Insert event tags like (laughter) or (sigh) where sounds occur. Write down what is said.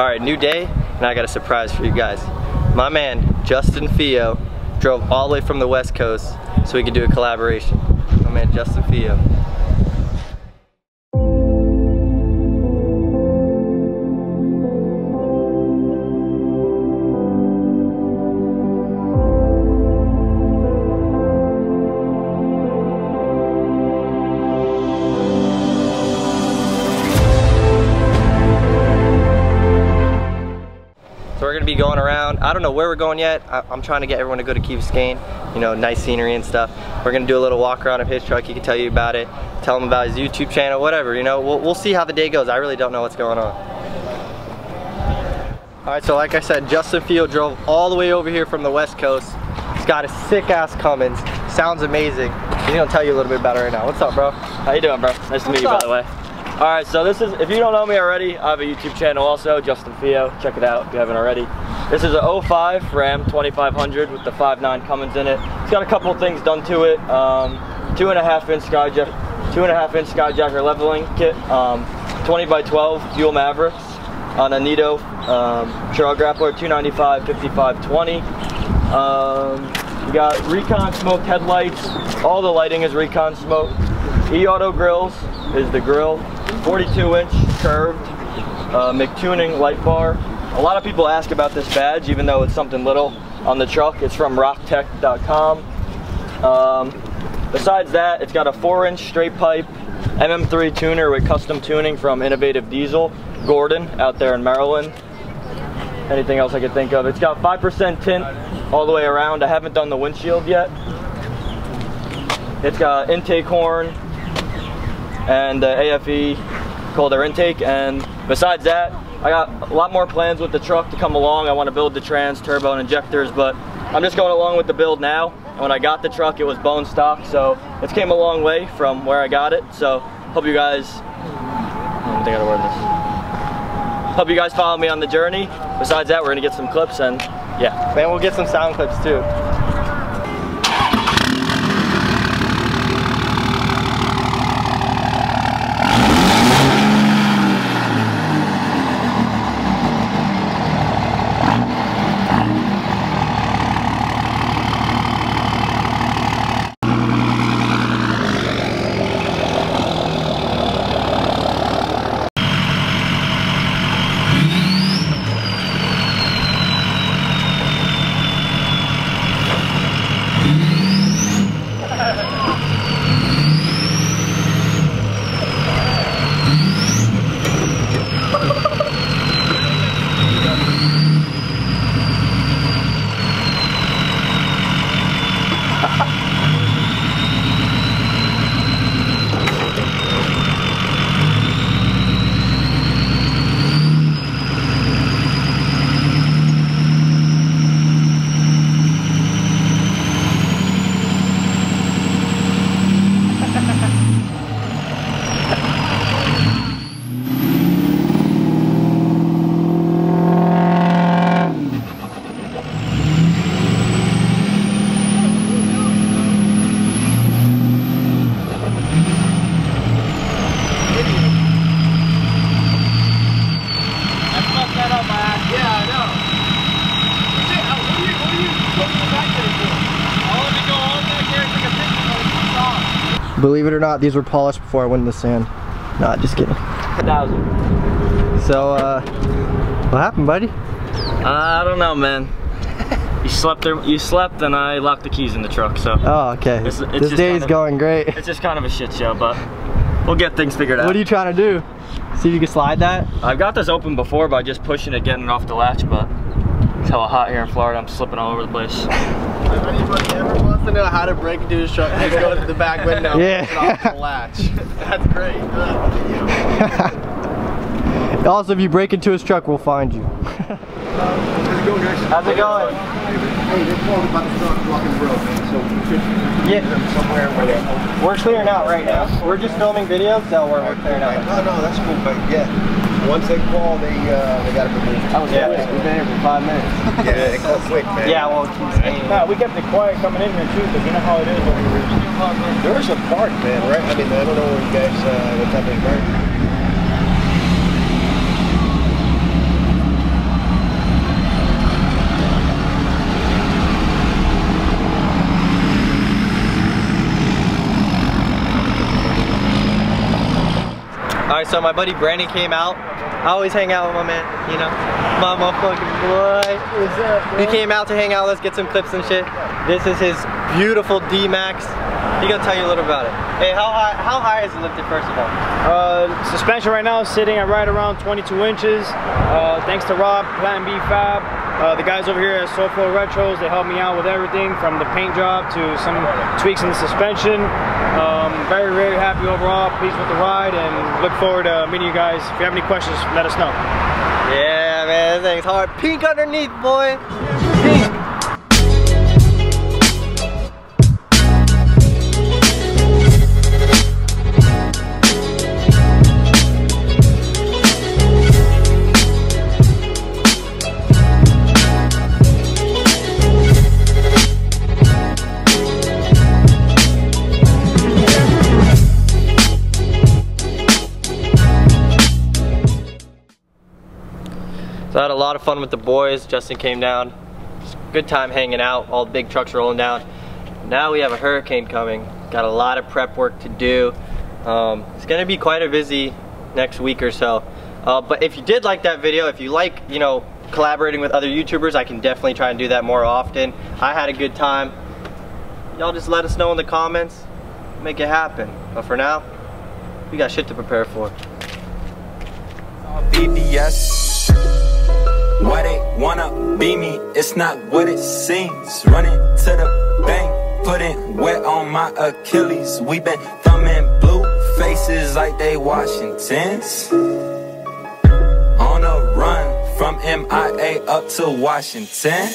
All right, new day, and I got a surprise for you guys. My man, Justin Fio, drove all the way from the West Coast so we could do a collaboration. My man, Justin Fio. Around. I don't know where we're going yet. I, am trying to get everyone to go to Key Biscayne. You know, nice scenery and stuff. We're gonna do a little walk around of his truck. He can tell you about it. Tell him about his YouTube channel, whatever. You know, we'll, we'll see how the day goes. I really don't know what's going on. All right, so like I said, Justin Fio drove all the way over here from the West Coast. He's got a sick ass Cummins. Sounds amazing. He's gonna tell you a little bit about it right now. What's up, bro? How you doing, bro? Nice to What's meet you, by the way. All right, so this is, if you don't know me already, I have a YouTube channel also, Justin Fio. Check it out if you haven't already. This is a 05 Ram 2500 with the 5.9 Cummins in it. It's got a couple things done to it. Um, two and a half inch skyjack, two and a half inch skyjacker leveling kit, um, 20 by 12 Fuel Mavericks on a Nitto um, trail grappler, 295 55 20. Um, we got Recon smoked headlights. All the lighting is Recon smoke. E-Auto grills is the grill. 42 inch curved uh, McTuning light bar. A lot of people ask about this badge, even though it's something little on the truck. It's from rocktech.com. Um, besides that, it's got a 4 inch straight pipe MM3 tuner with custom tuning from Innovative Diesel, Gordon, out there in Maryland. Anything else I could think of? It's got 5% tint all the way around. I haven't done the windshield yet. It's got intake horn and the AFE cold air intake. And besides that, I got a lot more plans with the truck to come along. I want to build the trans, turbo, and injectors, but I'm just going along with the build now. And when I got the truck, it was bone stock, so it's came a long way from where I got it. So hope you guys, I think I word this. Hope you guys follow me on the journey. Besides that, we're gonna get some clips and yeah. Man, we'll get some sound clips too. Believe it or not, these were polished before I went in the sand. Not just kidding. thousand. So, uh, what happened, buddy? I don't know, man. (laughs) You slept there. You slept, and I locked the keys in the truck. So Oh, okay. It's- it's this day kind is of- going great. it's just kind of a shit show, but we'll get things figured out. What are you trying to do? See if you can slide that? I've got this open before by just pushing it, getting it off the latch, but it's hella hot here in Florida. I'm slipping all over the place. If anybody ever wants to know how to break into his truck, just go to the back window Yeah. and off the latch. (laughs) That's great. (laughs) also, if you break into his truck, we'll find you. (laughs) How's it going? guys? How's it going? Hey, they called about the truck blocking the road. So we should Yeah. them somewhere where they. We're clearing out right now. We're just filming videos, so we're, we're clearing out. No, no, that's cool, but yeah. Once they call, they uh, they gotta remove. That was yeah, we've been here for five minutes. (laughs) Yeah, they call quick, man. Yeah, well, he's staying. We kept it quiet coming in here too, because you know how it is over here. There's a park, man, right? I mean, I don't know where you guys, uh, what type of park. So my buddy Brandon came out. I always hang out with my man, you know, my motherfucking boy. What's up, He came out to hang out. Let's get some clips and shit. This is his beautiful D-Max. He gonna tell you a little about it. Hey, how high? How high is it lifted first of all? Uh, suspension right now is sitting at right around 22 inches. Uh, thanks to Rob, Plan B Fab. Uh, the guys over here at Soulflow Retros, they helped me out with everything from the paint job to some tweaks in the suspension. Um, very, very happy overall, pleased with the ride, and look forward to meeting you guys. If you have any questions, let us know. Yeah, man, this thing's hard. Pink underneath, boy. Had a lot of fun with the boys. Justin came down. Good time hanging out. All big trucks rolling down. Now we have a hurricane coming. Got a lot of prep work to do. Um, it's gonna be quite a busy next week or so. Uh, but if you did like that video, if you like, you know, collaborating with other YouTubers, I can definitely try and do that more often. I had a good time. Y'all just let us know in the comments. Make it happen. But for now, we got shit to prepare for. BBS. Why they wanna be me? It's not what it seems. Running to the bank, putting wet on my Achilles. We been thumbing blue faces like they Washingtons. On a run from MIA up to Washington.